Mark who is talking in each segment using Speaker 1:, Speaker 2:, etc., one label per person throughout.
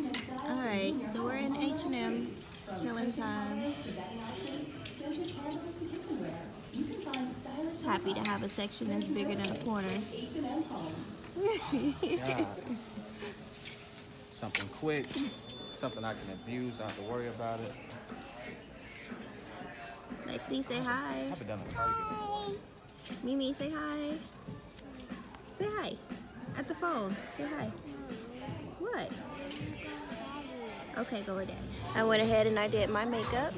Speaker 1: Alright, so we're in H&M, killing time. Happy to have a section that's bigger than a corner.
Speaker 2: Something quick, something I can abuse, don't have to worry about it.
Speaker 1: Lexi, say hi.
Speaker 2: I've been done at Target.
Speaker 1: Mimi, say hi. Say hi. At the phone. Say hi. What? Okay, go with that. I went ahead and I did my makeup.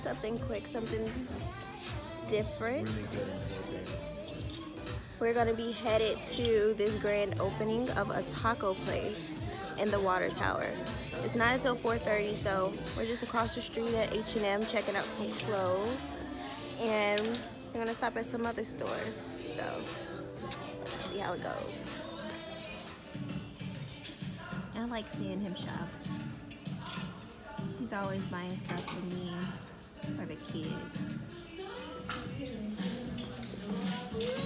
Speaker 1: Something quick, something different. We're gonna be headed to this grand opening of a taco place in the water tower. It's not until 4.30, so we're just across the street at H&M checking out some clothes. And we're gonna stop at some other stores. So let's see how it goes. I like seeing him shop. He's always buying stuff for me, or the kids.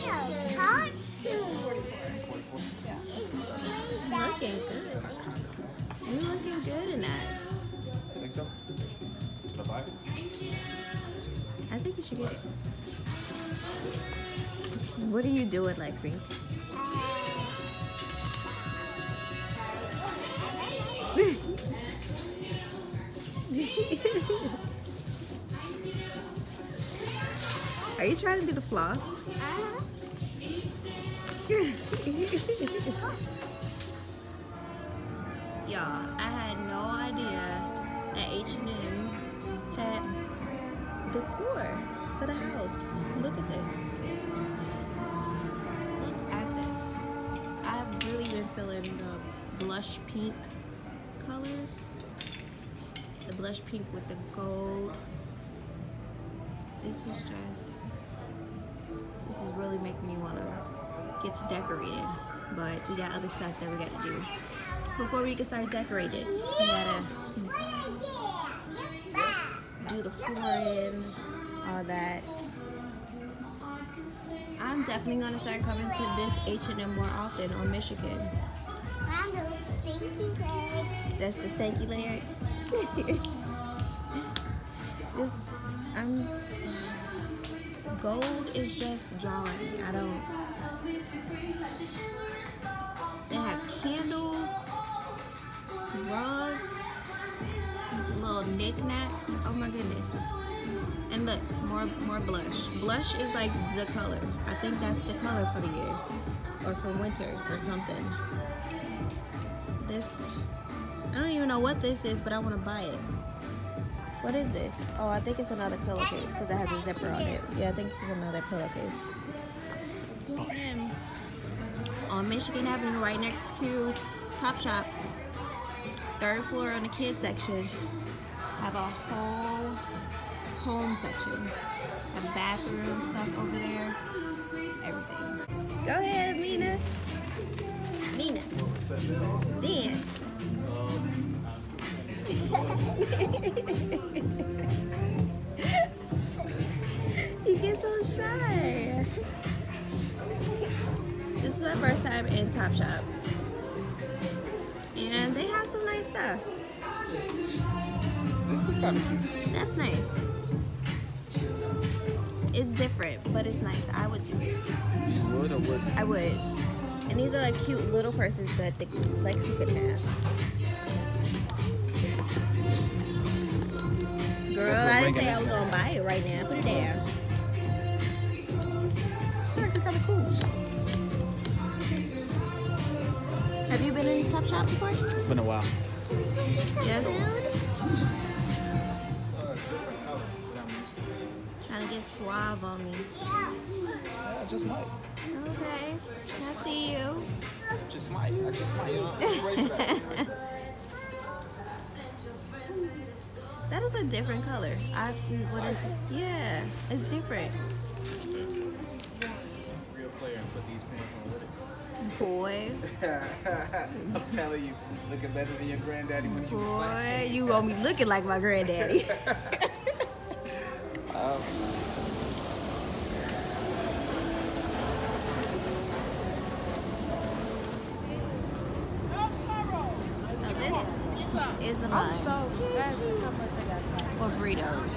Speaker 3: Yeah, costume.
Speaker 1: Looking good. You looking good in that.
Speaker 2: Think so? Should I buy it?
Speaker 1: I think you should get it. What are you doing, Lexi? Are you trying to do the floss? Y'all, I had no idea that H&M had decor for the house. Look at this. Look at this. I've really been feeling the blush pink colors. The blush pink with the gold. This is just, this is really making me want to get to decorating. But we got other stuff that we got to do. Before we can start decorating, we gotta do the flooring, all that. I'm definitely gonna start coming to this H&M more often on Michigan. That's the stanky leg. this, I'm, gold is just drawing. I don't, they have candles, rugs, little knickknacks. Oh my goodness. And look, more more blush. Blush is like the color. I think that's the color for the year. Or for winter or something. This, I don't even know what this is, but I want to buy it. What is this? Oh, I think it's another pillowcase because it has a zipper on it. Yeah, I think it's another pillowcase. Oh, and on Michigan Avenue, right next to Topshop, third floor on the kids section, have a whole home section. Have bathroom stuff over there, everything. Go ahead, Mina. Mina, dance. You get so shy. This is my first time in Topshop. And they have some nice stuff.
Speaker 2: This is kind of cute.
Speaker 1: That's nice. It's different, but it's nice. I would do it.
Speaker 2: Would or would?
Speaker 1: I would. And these are like cute little purses that the Lexi could have. Girl, I didn't say I
Speaker 2: is
Speaker 1: was gonna buy it right now. Put it down.
Speaker 2: It's actually kind of cool.
Speaker 1: Have you been in Topshop before?
Speaker 2: It's been a while.
Speaker 1: Yeah.
Speaker 3: Food.
Speaker 1: Trying to get suave on me.
Speaker 2: I just might.
Speaker 1: Okay. I see you.
Speaker 2: Just might. I just might. You know, I'm ready for that.
Speaker 1: That is a different color. I what is yeah, it's different.
Speaker 2: Real player and put these pants on with it.
Speaker 1: Boy,
Speaker 2: I'm telling you, looking better than your granddaddy when he
Speaker 1: boy, you gonna be looking like my granddaddy.
Speaker 2: Um,
Speaker 1: is the
Speaker 4: I'm
Speaker 1: line
Speaker 4: so glad how much they
Speaker 1: burritos.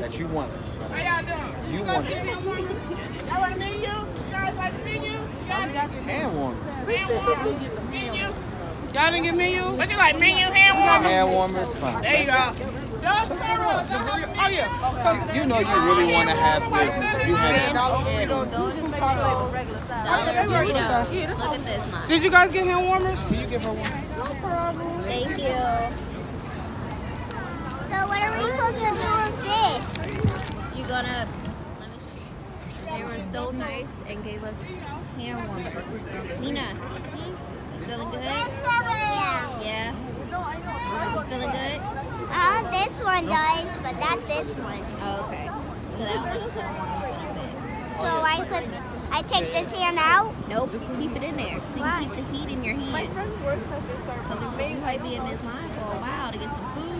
Speaker 2: That you want.
Speaker 5: How y'all doing?
Speaker 2: You want it.
Speaker 5: Y'all want a menu? You guys like a menu? Y'all got
Speaker 2: Hand warmers.
Speaker 5: menu? Y'all didn't get menu? What you like, menu, hand warmer?
Speaker 2: Hand warmers, fine.
Speaker 5: There you go. Those Ferreros, y'all want- Oh, yeah.
Speaker 2: You know you really want to have business. You
Speaker 1: Then
Speaker 2: have
Speaker 1: those burritos,
Speaker 4: Regular size.
Speaker 1: dollar burrito. Look at this line.
Speaker 5: Did you guys get hand warmers?
Speaker 2: Can you give her one? No problem.
Speaker 1: Thank you.
Speaker 3: So what are we supposed to do with this?
Speaker 1: You gonna? Let me show you. They were so nice and gave us hand warmers. Nina, you feeling good?
Speaker 3: Yeah.
Speaker 1: Yeah. You feeling good?
Speaker 3: Uh, this one does, but not this one.
Speaker 1: Oh, okay. So that one is gonna warm up in a bit.
Speaker 3: So I put, I take this hand out.
Speaker 1: Nope, keep it in there so you can keep the heat in your hand.
Speaker 4: My friend works at this service.
Speaker 1: Because you might be in this line for a while to get some food.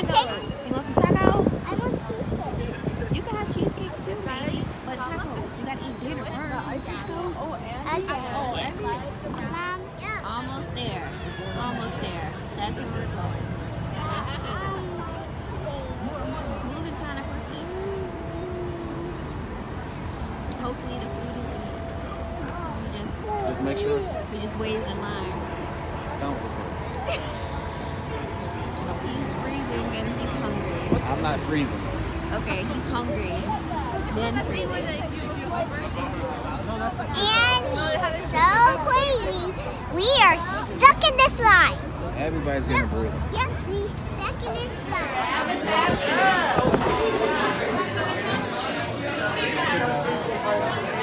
Speaker 1: Get
Speaker 3: So
Speaker 1: some
Speaker 3: I
Speaker 1: tacos.
Speaker 3: take-
Speaker 1: You want some tacos?
Speaker 3: I want cheesecake.
Speaker 1: You can have cheesecake too, baby. But tacos, you gotta eat dinner first. Tacos.
Speaker 4: Oh, and
Speaker 3: Okay.
Speaker 1: Yeah.
Speaker 3: Mom.
Speaker 1: Almost there. Almost there. That's where we're going. Moving kind of quickly. Hopefully the food is good. We just
Speaker 2: Just make sure.
Speaker 1: we just waited in line.
Speaker 2: Don't.
Speaker 1: He's freezing and he's hungry.
Speaker 2: I'm not freezing.
Speaker 1: Okay, he's hungry. Then freezing.
Speaker 3: And he's so crazy. We are stuck in this line.
Speaker 2: Everybody's getting a breathe.
Speaker 3: Yep, he's stuck in this line.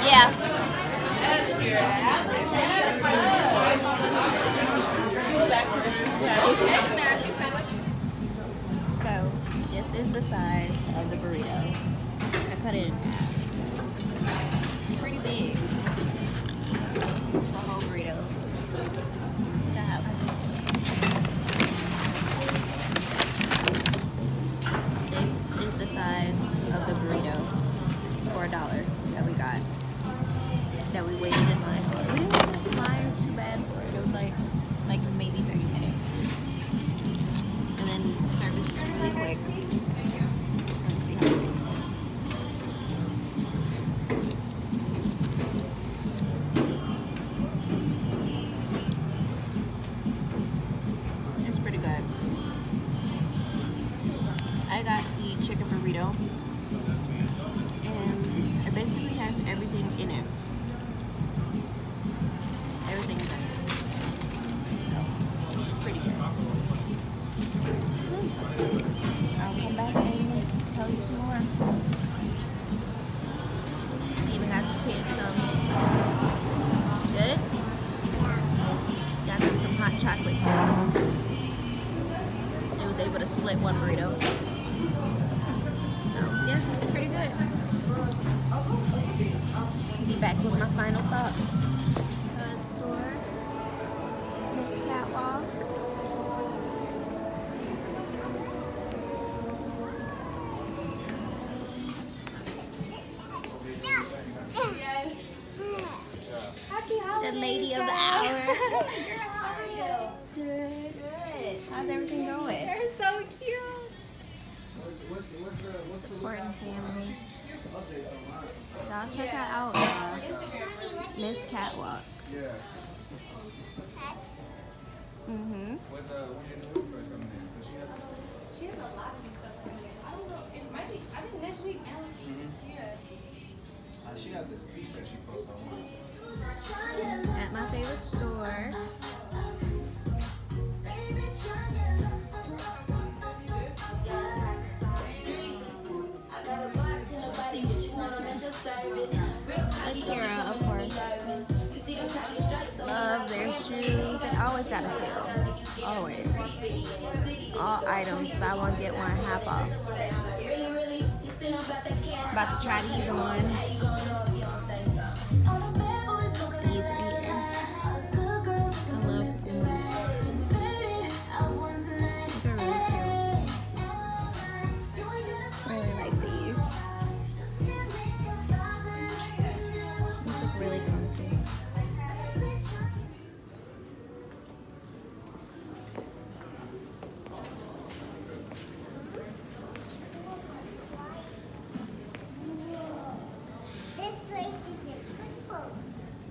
Speaker 1: Yeah. With my final thoughts. Uh, store. Miss Catwalk. The lady of the hour. Girl, how are you? Good. How's everything going? They're so cute. Supporting family. Y'all check her out, y'all. Miss Catwalk. Mm-hmm.
Speaker 2: What's, uh, when's your new toy coming in? 'Cause she has
Speaker 6: She has a lot of stuff coming in. I don't know. It might be. I think next week. Yeah.
Speaker 2: Uh, she got this piece that she posts online.
Speaker 1: At my favorite store. Got a sale. Always. All items, buy one, get one, half off. About to try these on.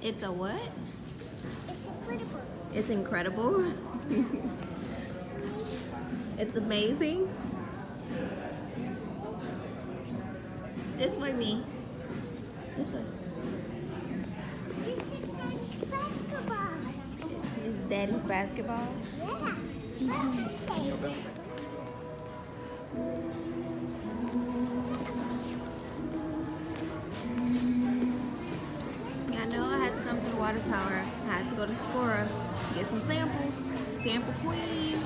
Speaker 1: It's a what?
Speaker 3: It's incredible.
Speaker 1: It's incredible. it's amazing. This way, me. This way.
Speaker 3: This is Daddy's basketball.
Speaker 1: Daddy's basketball.
Speaker 3: Yeah.
Speaker 1: to Sephora, get some samples. Sample queen.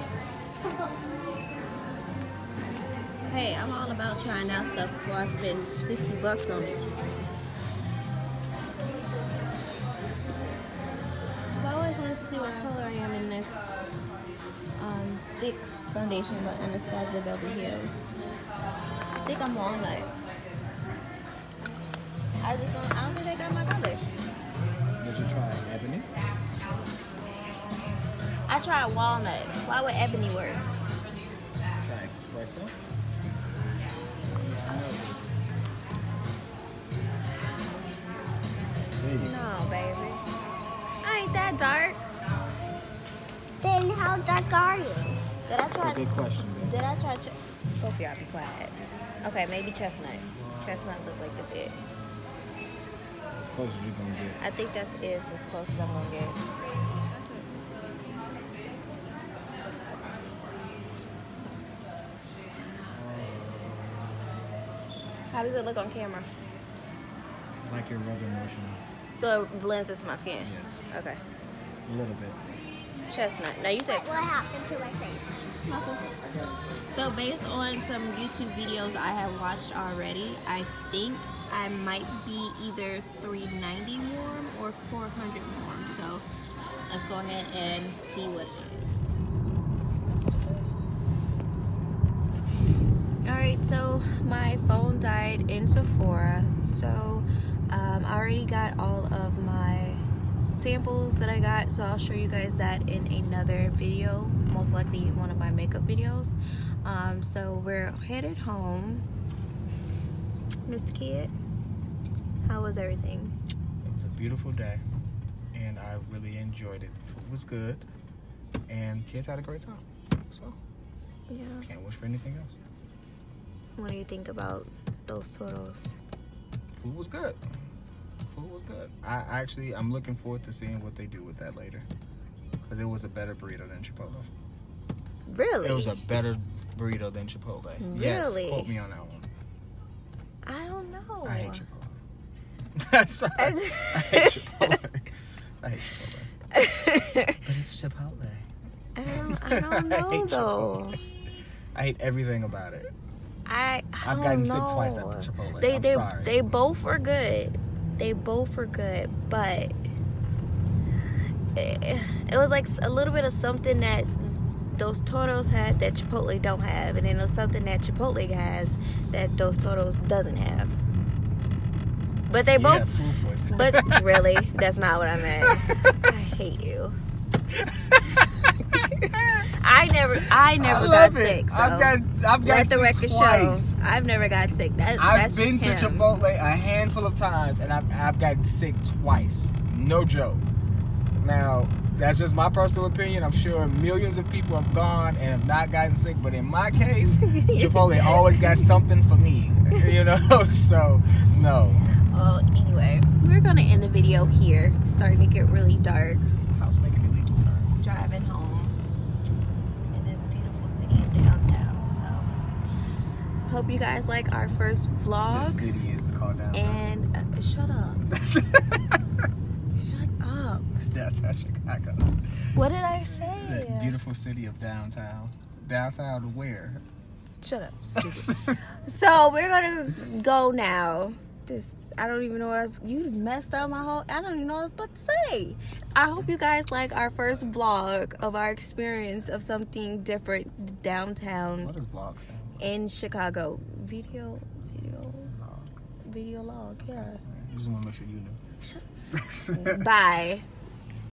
Speaker 1: Hey, I'm all about trying out stuff before I spend 60 bucks on it. I've always wanted to see what color I am in this um, stick foundation by Anastasia Beverly Hills. I think I'm walnut. I just don't, I don't think they got my
Speaker 2: you try ebony?
Speaker 1: I tried walnut. Why would ebony work?
Speaker 2: Try espresso?
Speaker 1: No, baby. I ain't that dark.
Speaker 3: Then how dark are you?
Speaker 1: Did I try?
Speaker 2: That's a
Speaker 1: try?
Speaker 2: good question, baby.
Speaker 1: Did I try? Ch- Both y'all be quiet. Okay, maybe chestnut. Chestnut look like this it.
Speaker 2: As close as you're gonna get.
Speaker 1: I think that's is as close as I'm gonna get. Uh, How does it look on camera?
Speaker 2: Like your rubbing motion.
Speaker 1: So it blends into my skin.
Speaker 2: Yeah.
Speaker 1: Okay.
Speaker 2: A little bit.
Speaker 1: Chestnut. Now you said
Speaker 3: What, what happened to my face?
Speaker 1: So based on some YouTube videos I have watched already, I think I might be either 390 warm or 400 warm. So let's go ahead and see what it is. All right, so my phone died in Sephora. So um, I already got all of my samples that I got. So I'll show you guys that in another video, most likely one of my makeup videos. Um, so we're headed home. Mr. Kidd, how was everything?
Speaker 2: It was a beautiful day, and I really enjoyed it. The food was good, and kids had a great time. So
Speaker 1: Yeah.
Speaker 2: can't wish for anything else.
Speaker 1: What do you think about those turtles?
Speaker 2: Food was good. Food was good. I actually, I'm looking forward to seeing what they do with that later, because it was a better burrito than Chipotle.
Speaker 1: Really?
Speaker 2: It was a better burrito than Chipotle. Yes,
Speaker 1: Really?
Speaker 2: quote me on that one.
Speaker 1: I don't know.
Speaker 2: I hate Chipotle. Sorry. I hate Chipotle. I hate Chipotle. But it's Chipotle.
Speaker 1: I don't, I don't
Speaker 2: I
Speaker 1: know
Speaker 2: hate
Speaker 1: though.
Speaker 2: Chipotle. I hate everything about it.
Speaker 1: I, I
Speaker 2: I've
Speaker 1: don't
Speaker 2: gotten
Speaker 1: know.
Speaker 2: sick twice at Chipotle.
Speaker 1: They
Speaker 2: I'm
Speaker 1: they
Speaker 2: sorry.
Speaker 1: they both were good. They both were good, but it, it was like a little bit of something that Dos Toros had that Chipotle don't have, and then was something that Chipotle has that Dos Toros doesn't have. But they
Speaker 2: You
Speaker 1: both.
Speaker 2: had food poisoning.
Speaker 1: But really, that's not what I meant. I hate you. I never, I never got
Speaker 2: it.
Speaker 1: sick. So
Speaker 2: I've got, I've got
Speaker 1: let the
Speaker 2: sick
Speaker 1: record
Speaker 2: twice.
Speaker 1: show. I've never got sick. That,
Speaker 2: I've been to. Chipotle a handful of times, and I've, I've gotten sick twice. No joke. Now, that's just my personal opinion. I'm sure millions of people have gone and have not gotten sick, but in my case, Chipotle always got something for me. You know, so no.
Speaker 1: Well, anyway, we're gonna end the video here. It's starting to get really dark.
Speaker 2: Making illegal turns.
Speaker 1: Driving home in the beautiful city of downtown. So, hope you guys like our first vlog.
Speaker 2: The city is called downtown.
Speaker 1: And uh, shut up.
Speaker 2: Downtown Chicago.
Speaker 1: What did I say?
Speaker 2: That beautiful city of downtown. Downtown where?
Speaker 1: Shut up. so we're gonna go now. This I don't even know what I, you messed up my whole. I don't even know what to say. I hope you guys like our first vlog of our experience of something different downtown
Speaker 2: what is vlog
Speaker 1: in Chicago. Video, video,
Speaker 2: Vlog.
Speaker 1: video log. Yeah.
Speaker 2: I just want to make sure you know.
Speaker 1: Bye.